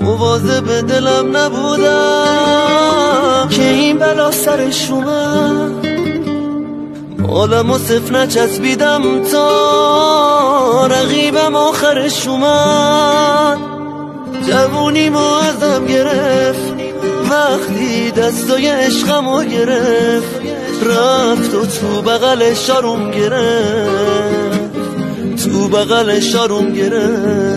مواظب دلم نبودم که این بلا سرش اومد. حالم و صف نچسبیدم تا رقیبم آخرش اومد. جوونی ما ازم گرفت وقتی دستای عشقم گرفت. رفت و تو بغل شاروم گرفت. تو بغل شاروم گرفت.